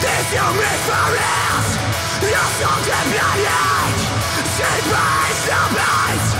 This you miss for us You're so deployed Sleep by the night